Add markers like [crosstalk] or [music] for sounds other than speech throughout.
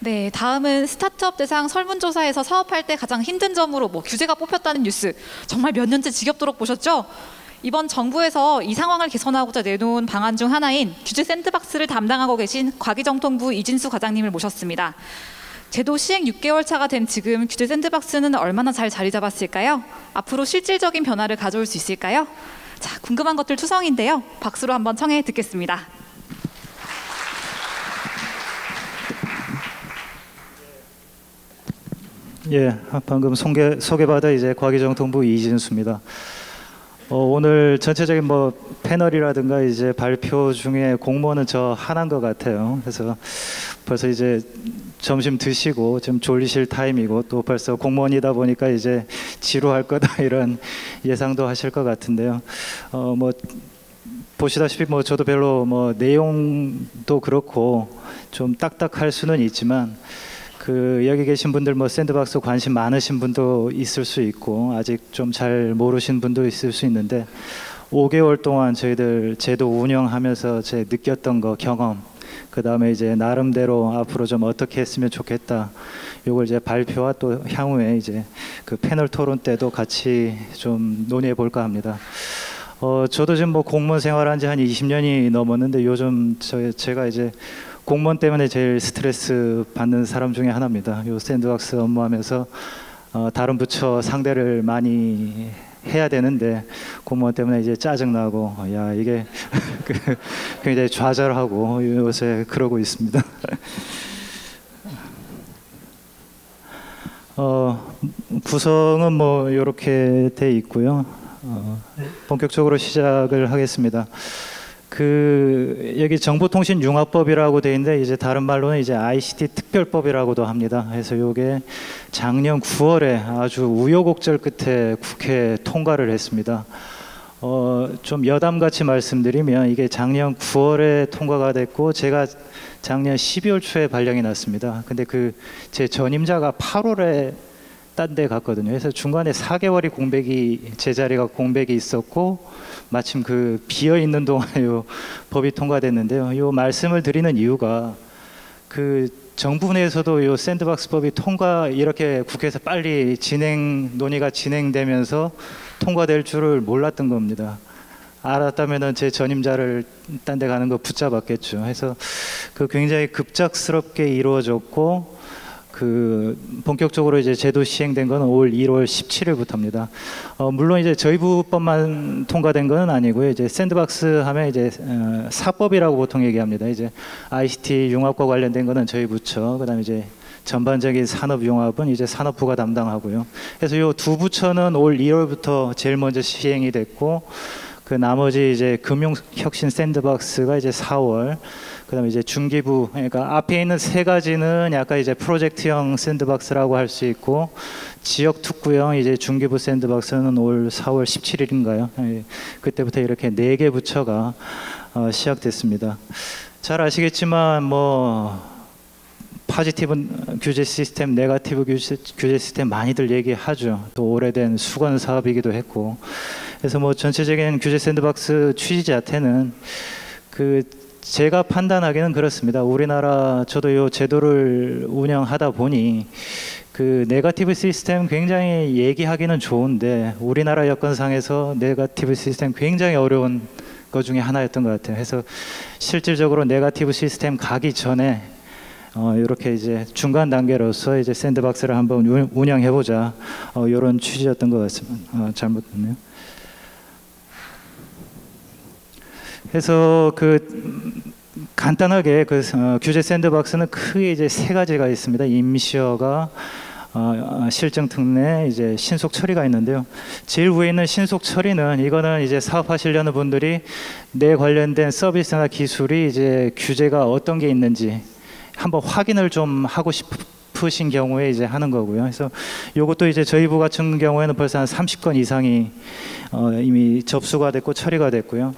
네, 다음은 스타트업 대상 설문조사에서 사업할 때 가장 힘든 점으로 뭐 규제가 뽑혔다는 뉴스 정말 몇 년째 지겹도록 보셨죠? 이번 정부에서 이 상황을 개선하고자 내놓은 방안 중 하나인 규제 샌드박스를 담당하고 계신 과기정통부 이진수 과장님을 모셨습니다. 제도 시행 6개월 차가 된 지금 규제 샌드박스는 얼마나 잘 자리 잡았을까요? 앞으로 실질적인 변화를 가져올 수 있을까요? 자, 궁금한 것들 투성인데요. 박수로 한번 청해 듣겠습니다. 예, 방금 소개, 소개받아 이제 과기정통부 이진수입니다. 어, 오늘 전체적인 뭐 패널이라든가 이제 발표 중에 공무원은 저 하나인 것 같아요. 그래서 벌써 이제 점심 드시고 좀 졸리실 타임이고 또 벌써 공무원이다 보니까 이제 지루할 [laughs] 거다 이런 예상도 하실 것 같은데요. 어, 뭐 보시다시피 뭐 저도 별로 뭐 내용도 그렇고 좀 딱딱할 수는 있지만 그 여기 계신 분들 뭐 샌드박스 관심 많으신 분도 있을 수 있고 아직 좀 잘 모르신 분도 있을 수 있는데 5개월 동안 저희들 제도 운영하면서 제 느꼈던 거 경험 그 다음에 이제 나름대로 앞으로 좀 어떻게 했으면 좋겠다 요걸 이제 발표와 또 향후에 이제 그 패널 토론 때도 같이 좀 논의해 볼까 합니다. 어 저도 지금 뭐 공무원 생활한 지 한 20년이 넘었는데 요즘 저 제가 이제 공무원 때문에 제일 스트레스 받는 사람 중에 하나입니다. 요 샌드박스 업무하면서 어, 다른 부처 상대를 많이 해야 되는데 공무원 때문에 이제 짜증 나고 야 이게 [laughs] 그 굉장히 좌절하고 요새 그러고 있습니다. [laughs] 어, 구성은 뭐 이렇게 돼 있고요. 어, 본격적으로 시작을 하겠습니다. 그 여기 정보통신융합법이라고 돼 있는데 이제 다른 말로는 이제 ICT 특별법이라고도 합니다. 그래서 이게 작년 9월에 아주 우여곡절 끝에 국회 통과를 했습니다. 어, 좀 여담같이 말씀드리면 이게 작년 9월에 통과가 됐고 제가 작년 12월 초에 발령이 났습니다. 근데 그 제 전임자가 8월에 딴 데 갔거든요. 그래서 중간에 4개월이 공백이 제 자리가 공백이 있었고 마침 그 비어 있는 동안에 요 법이 통과됐는데요. 요 말씀을 드리는 이유가 그 정부 내에서도 요 샌드박스 법이 통과 이렇게 국회에서 빨리 진행 논의가 진행되면서 통과될 줄을 몰랐던 겁니다. 알았다면은 제 전임자를 딴 데 가는 거 붙잡았겠죠. 해서 그 굉장히 급작스럽게 이루어졌고 그 본격적으로 이제 제도 시행된 건올 1월 17일부터입니다. 어, 물론 이제 저희 부법만 통과된 건 아니고요. 이제 샌드박스 하면 이제 어, 사법이라고 보통 얘기합니다. 이제 ICT 융합과 관련된 거는 저희 부처, 그다음에 이제 전반적인 산업융합은 이제 산업부가 담당하고요. 그래서 이 두 부처는 올 1월부터 제일 먼저 시행이 됐고 그 나머지 이제 금융혁신 샌드박스가 이제 4월 그다음에 이제 중기부 그러니까 앞에 있는 세 가지는 약간 이제 프로젝트형 샌드박스라고 할 수 있고 지역 특구형 이제 중기부 샌드박스는 올 4월 17일인가요? 예, 그때부터 이렇게 네 개 부처가 어, 시작됐습니다. 잘 아시겠지만 뭐 positive 규제 시스템, negative 규제, 규제 시스템 많이들 얘기하죠. 또 오래된 숙원 사업이기도 했고. 그래서 뭐 전체적인 규제 샌드박스 취지 자체는 그 제가 판단하기는 그렇습니다. 우리나라 저도 이 제도를 운영하다 보니 그 네가티브 시스템 굉장히 얘기하기는 좋은데 우리나라 여건상에서 네가티브 시스템 굉장히 어려운 것 중에 하나였던 것 같아요. 그래서 실질적으로 네가티브 시스템 가기 전에 어, 이렇게 이제 중간 단계로서 이제 샌드박스를 한번 운영해 보자 어, 이런 취지였던 것 같습니다. 어, 잘못됐네요. 그래서 그 간단하게 그 어, 규제 샌드박스는 크게 이제 세 가지가 있습니다. 임시허가 어, 실정 특례 이제 신속 처리가 있는데요. 제일 위에 있는 신속 처리는 이거는 이제 사업하시려는 분들이 내 관련된 서비스나 기술이 이제 규제가 어떤 게 있는지 한번 확인을 좀 하고 싶 싶으신 경우에 이제 하는 거고요. 그래서 요것도 이제 저희 부 같은 경우에는 벌써 한 30건 이상이 어, 이미 접수가 됐고 처리가 됐고요.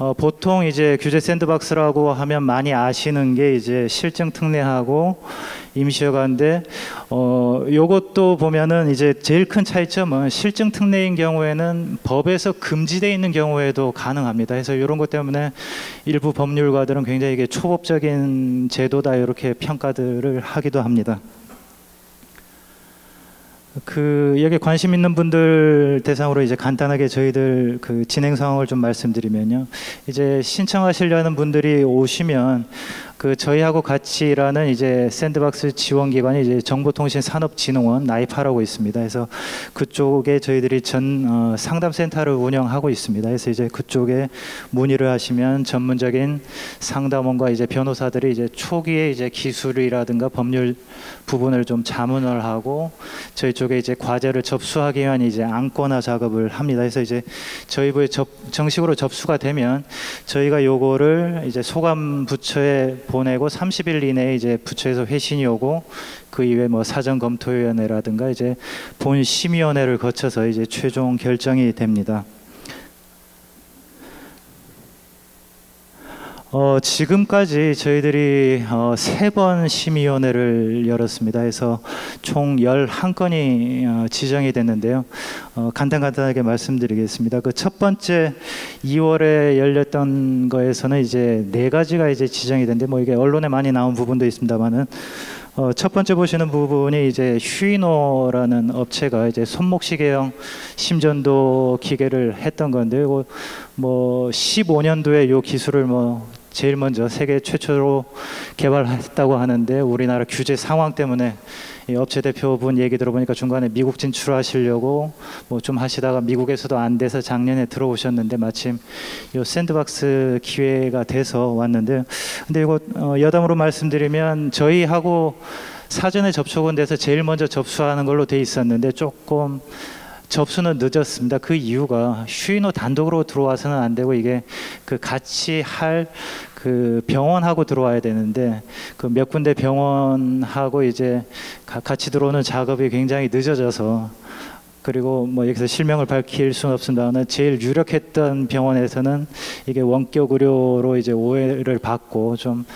어, 보통 이제 규제 샌드박스라고 하면 많이 아시는 게 이제 실증 특례하고 임시허가인데 어, 요것도 보면은 이제 제일 큰 차이점은 실증 특례인 경우에는 법에서 금지되어 있는 경우에도 가능합니다. 그래서 이런 것 때문에 일부 법률가들은 굉장히 이게 초법적인 제도다 이렇게 평가들을 하기도 합니다. 그 여기 관심 있는 분들 대상으로 이제 간단하게 저희들 그 진행 상황을 좀 말씀드리면요. 이제 신청하시려는 분들이 오시면 그 저희하고 같이 일하는 이제 샌드박스 지원 기관이 이제 정보통신산업진흥원 나이파라고 있습니다. 그래서 그쪽에 저희들이 전 어, 상담 센터를 운영하고 있습니다. 그래서 이제 그쪽에 문의를 하시면 전문적인 상담원과 이제 변호사들이 이제 초기에 이제 기술이라든가 법률 부분을 좀 자문을 하고 저희 쪽에 이제 과제를 접수하기 위한 이제 안건화 작업을 합니다. 그래서 이제 저희 부에 접, 정식으로 접수가 되면 저희가 요거를 이제 소감 부처에 보내고 30일 이내에 이제 부처에서 회신이 오고 그 이외 뭐 사전 검토위원회라든가 이제 본 심의위원회를 거쳐서 이제 최종 결정이 됩니다. 어, 지금까지 저희들이 어, 세번 심의위원회를 열었습니다. 해서 총 11건이 어, 지정이 됐는데요. 어, 간단간단하게 말씀드리겠습니다. 그 첫 번째 2월에 열렸던 거에서는 이제 네 가지가 이제 지정이 됐는데 뭐 이게 언론에 많이 나온 부분도 있습니다만은 어, 첫 번째 보시는 부분이 이제 휴이노라는 업체가 이제 손목시계형 심전도 기계를 했던 건데 이거 뭐 15년도에 이 기술을 뭐 제일 먼저 세계 최초로 개발했다고 하는데 우리나라 규제 상황 때문에 이 업체 대표분 얘기 들어보니까 중간에 미국 진출하시려고 뭐 좀 하시다가 미국에서도 안 돼서 작년에 들어오셨는데 마침 요 샌드박스 기회가 돼서 왔는데 근데 이거 어, 여담으로 말씀드리면 저희하고 사전에 접촉은 돼서 제일 먼저 접수하는 걸로 돼 있었는데 조금 접수는 늦었습니다. 그 이유가 휴인호 단독으로 들어와서는 안 되고 이게 그 같이 할 그 병원하고 들어와야 되는데 그 몇 군데 병원하고 이제 가- 같이 들어오는 작업이 굉장히 늦어져서 그리고 뭐 여기서 실명을 밝힐 수는 없습니다만 제일 유력했던 병원에서는 이게 원격 의료로 이제 오해를 받고 좀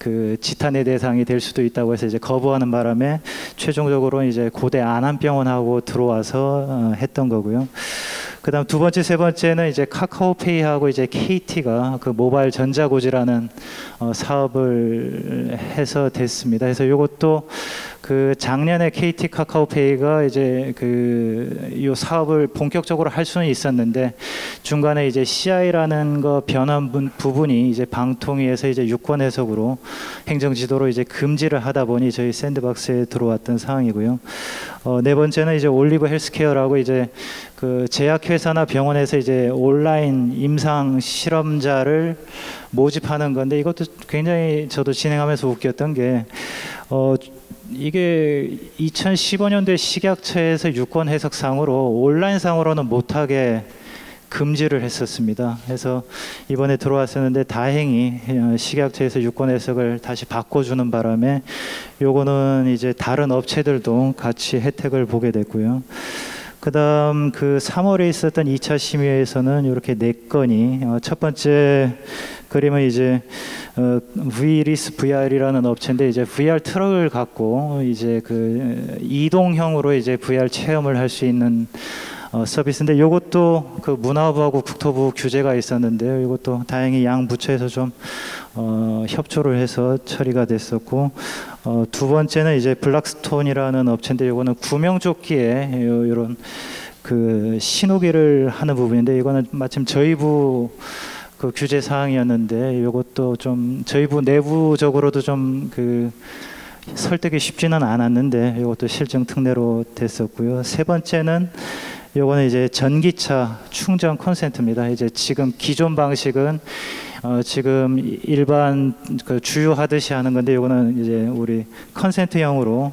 그 지탄의 대상이 될 수도 있다고 해서 이제 거부하는 바람에 최종적으로 이제 고대 안암병원하고 들어와서 어, 했던 거고요. 그다음 두 번째 세 번째는 이제 카카오페이하고 이제 KT가 그 모바일 전자고지라는 어, 사업을 해서 됐습니다. 그래서 이것도 그 작년에 KT 카카오페이가 이제 그 이 사업을 본격적으로 할 수는 있었는데 중간에 이제 CI라는 거 변환 분- 부분이 이제 방통위에서 이제 유권 해석으로 행정 지도로 이제 금지를 하다 보니 저희 샌드박스에 들어왔던 상황이고요. 어, 네 번째는 이제 올리브 헬스케어라고 이제 그 제약회사나 병원에서 이제 온라인 임상 실험자를 모집하는 건데 이것도 굉장히 저도 진행하면서 웃겼던 게 어, 이게 2015년도에 식약처에서 유권 해석상으로 온라인상으로는 못하게 금지를 했었습니다. 그래서 이번에 들어왔었는데 다행히 어, 식약처에서 유권 해석을 다시 바꿔주는 바람에 요거는 이제 다른 업체들도 같이 혜택을 보게 됐고요. 그다음 그 3월에 있었던 2차 심의회에서는 이렇게 네 건이 어, 첫 번째 그림은 이제 어, 브이리스 VR이라는 업체인데 이제 VR 트럭을 갖고 이제 그 이동형으로 이제 VR 체험을 할 수 있는 어, 서비스인데 이것도 그 문화부하고 국토부 규제가 있었는데요. 이것도 다행히 양 부처에서 좀 어, 협조를 해서 처리가 됐었고 어, 두 번째는 이제 블락스톤이라는 업체인데 이거는 구명조끼에 요- 요런 그 신호기를 하는 부분인데 이거는 마침 저희 부 그 규제 사항이었는데 이것도 좀 저희 부 내부적으로도 좀 그 설득이 쉽지는 않았는데 이것도 실증 특례로 됐었고요. 세 번째는 요거는 이제 전기차 충전 콘센트입니다. 이제 지금 기존 방식은 어, 지금 일반 그 주유하듯이 하는 건데 요거는 이제 우리 컨센트형으로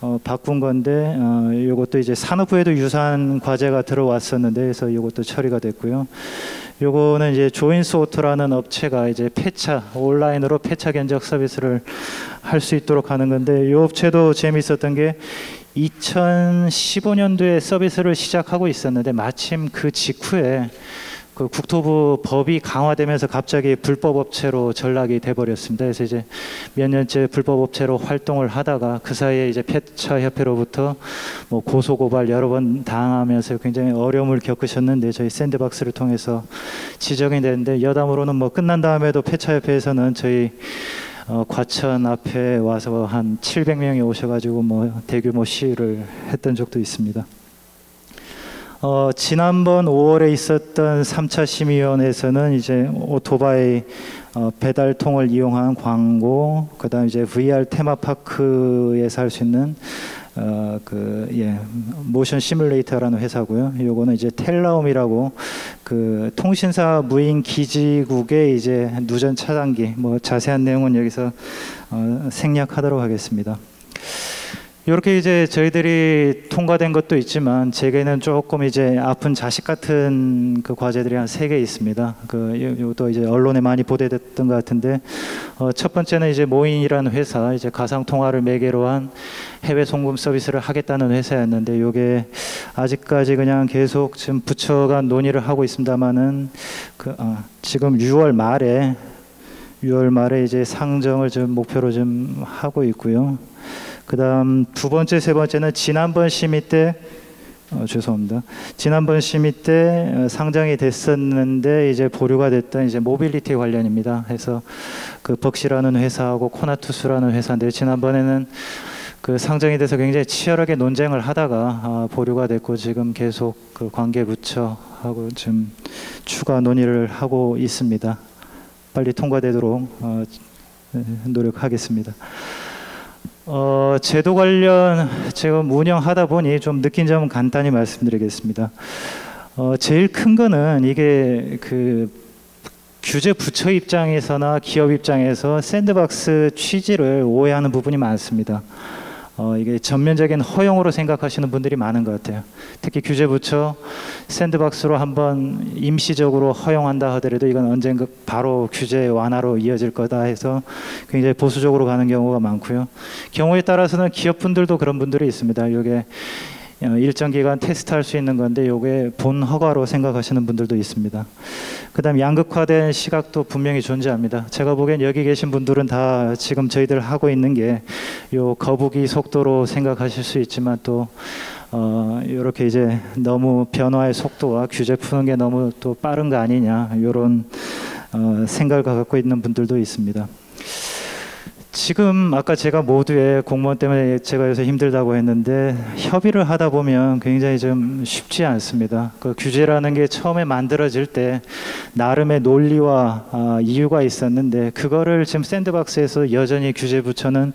어, 바꾼 건데 어, 요것도 이제 산업부에도 유사한 과제가 들어왔었는데 그래서 요것도 처리가 됐고요. 요거는 이제 조인소프트라는 업체가 이제 폐차 온라인으로 폐차 견적 서비스를 할 수 있도록 하는 건데 이 업체도 재미있었던 게 2015년도에 서비스를 시작하고 있었는데 마침 그 직후에 그 국토부 법이 강화되면서 갑자기 불법 업체로 전락이 돼 버렸습니다. 그래서 이제 몇 년째 불법 업체로 활동을 하다가 그 사이에 이제 폐차 협회로부터 뭐 고소 고발 여러 번 당하면서 굉장히 어려움을 겪으셨는데 저희 샌드박스를 통해서 지적이 됐는데 여담으로는 뭐 끝난 다음에도 폐차 협회에서는 저희 어, 과천 앞에 와서 한 700명이 오셔가지고 뭐 대규모 시위를 했던 적도 있습니다. 어, 지난번 5월에 있었던 3차 심의위원회에서는 이제 오토바이 어, 배달통을 이용한 광고, 그다음 이제 VR 테마파크에서 할 수 있는 어, 그, 예, 모션 시뮬레이터라는 회사고요. 요거는 이제 텔라움이라고 그 통신사 무인 기지국의 이제 누전 차단기, 뭐 자세한 내용은 여기서 어, 생략하도록 하겠습니다. 이렇게 이제 저희들이 통과된 것도 있지만 제게는 조금 이제 아픈 자식 같은 그 과제들이 한 세 개 있습니다. 그 이것도 이제 언론에 많이 보도됐던 것 같은데 어, 첫 번째는 이제 모인이라는 회사 이제 가상 통화를 매개로 한 해외 송금 서비스를 하겠다는 회사였는데 이게 아직까지 그냥 계속 지금 부처가 논의를 하고 있습니다만은 그 아, 지금 6월 말에 6월 말에 이제 상정을 좀 목표로 좀 하고 있고요. 그다음 두 번째 세 번째는 지난번 심의 때 어, 죄송합니다. 지난번 심의 때 어, 상장이 됐었는데 이제 보류가 됐던 이제 모빌리티 관련입니다. 해서 그 벅시라는 회사하고 코나투스라는 회사인데 지난번에는 그 상정이 돼서 굉장히 치열하게 논쟁을 하다가 아, 보류가 됐고 지금 계속 그 관계 부처하고 좀 추가 논의를 하고 있습니다. 빨리 통과되도록 어, 노력하겠습니다. 어, 제도 관련 지금 운영하다 보니 좀 느낀 점은 간단히 말씀드리겠습니다. 어, 제일 큰 거는 이게 그 규제 부처 입장에서나 기업 입장에서 샌드박스 취지를 오해하는 부분이 많습니다. 어, 이게 전면적인 허용으로 생각하시는 분들이 많은 것 같아요. 특히 규제부처 샌드박스로 한번 임시적으로 허용한다 하더라도 이건 언젠가 바로 규제 완화로 이어질 거다 해서 굉장히 보수적으로 가는 경우가 많고요. 경우에 따라서는 기업분들도 그런 분들이 있습니다. 이게 어, 일정 기간 테스트할 수 있는 건데 이게 본 허가로 생각하시는 분들도 있습니다. 그다음 양극화된 시각도 분명히 존재합니다. 제가 보기엔 여기 계신 분들은 다 지금 저희들 하고 있는 게 요 거북이 속도로 생각하실 수 있지만 또 어, 이렇게 이제 너무 변화의 속도와 규제 푸는 게 너무 또 빠른 거 아니냐 이런 어, 생각을 갖고 있는 분들도 있습니다. 지금 아까 제가 모두의 공무원 때문에 제가 요새 힘들다고 했는데 협의를 하다 보면 굉장히 좀 쉽지 않습니다. 그 규제라는 게 처음에 만들어질 때 나름의 논리와 아, 이유가 있었는데 그거를 지금 샌드박스에서 여전히 규제 부처는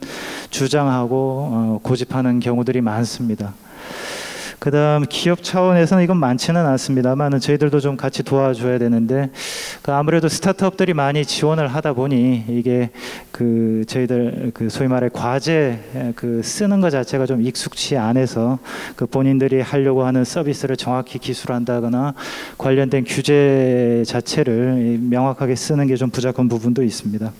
주장하고 어, 고집하는 경우들이 많습니다. 그다음 기업 차원에서는 이건 많지는 않습니다만 저희들도 좀 같이 도와줘야 되는데 그 아무래도 스타트업들이 많이 지원을 하다 보니 이게 그 저희들 그 소위 말해 과제 그 쓰는 것 자체가 좀 익숙치 않아서 그 본인들이 하려고 하는 서비스를 정확히 기술한다거나 관련된 규제 자체를 명확하게 쓰는 게 좀 부족한 부분도 있습니다.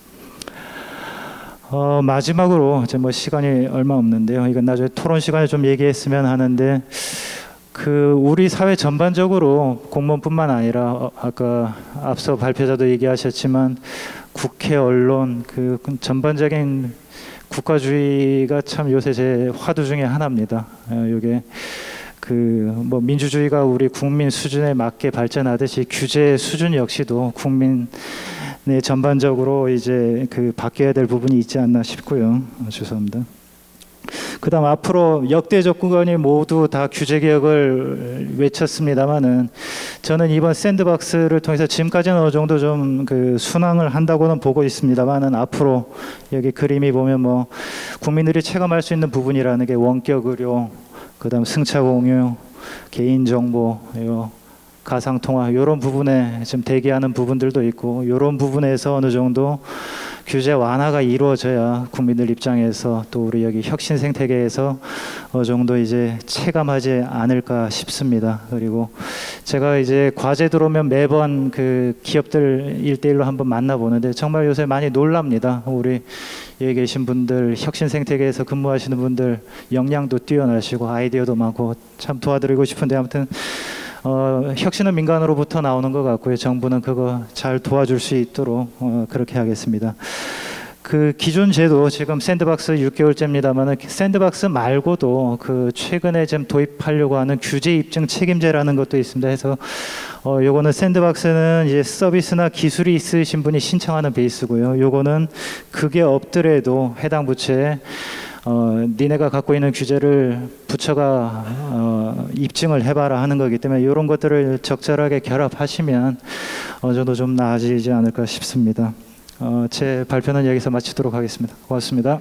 어, 마지막으로 이제 뭐 시간이 얼마 없는데요. 이건 나중에 토론 시간에 좀 얘기했으면 하는데 그 우리 사회 전반적으로 공무원뿐만 아니라 어, 아까 앞서 발표자도 얘기하셨지만 국회 언론 그 전반적인 국가주의가 참 요새 제 화두 중에 하나입니다. 어, 이게 그뭐 민주주의가 우리 국민 수준에 맞게 발전하듯이 규제 수준 역시도 국민 네, 전반적으로 이제 그 바뀌어야 될 부분이 있지 않나 싶고요. 어, 죄송합니다. 그다음 앞으로 역대 정권이 모두 다 규제 개혁을 외쳤습니다만은 저는 이번 샌드박스를 통해서 지금까지는 어느 정도 좀 그 순항을 한다고는 보고 있습니다만은 앞으로 여기 그림이 보면 뭐 국민들이 체감할 수 있는 부분이라는 게 원격 의료, 그다음 승차 공유, 개인 정보, 요 가상 통화 이런 부분에 지금 대기하는 부분들도 있고 이런 부분에서 어느 정도 규제 완화가 이루어져야 국민들 입장에서 또 우리 여기 혁신 생태계에서 어느 정도 이제 체감하지 않을까 싶습니다. 그리고 제가 이제 과제 들어오면 매번 그 기업들 일대일로 한번 만나보는데 정말 요새 많이 놀랍니다. 우리 여기 계신 분들 혁신 생태계에서 근무하시는 분들 역량도 뛰어나시고 아이디어도 많고 참 도와드리고 싶은데 아무튼 어, 혁신은 민간으로부터 나오는 것 같고요. 정부는 그거 잘 도와줄 수 있도록 어, 그렇게 하겠습니다. 그 기존 제도 지금 샌드박스 6개월째입니다만은 샌드박스 말고도 그 최근에 좀 도입하려고 하는 규제 입증 책임제라는 것도 있습니다. 해서 어 요거는 샌드박스는 이제 서비스나 기술이 있으신 분이 신청하는 베이스고요. 요거는 그게 없더라도 해당 부처에 어, 니네가 갖고 있는 규제를 부처가 어, 입증을 해봐라 하는 거기 때문에 이런 것들을 적절하게 결합하시면 어느 정도 좀 나아지지 않을까 싶습니다. 어, 제 발표는 여기서 마치도록 하겠습니다. 고맙습니다.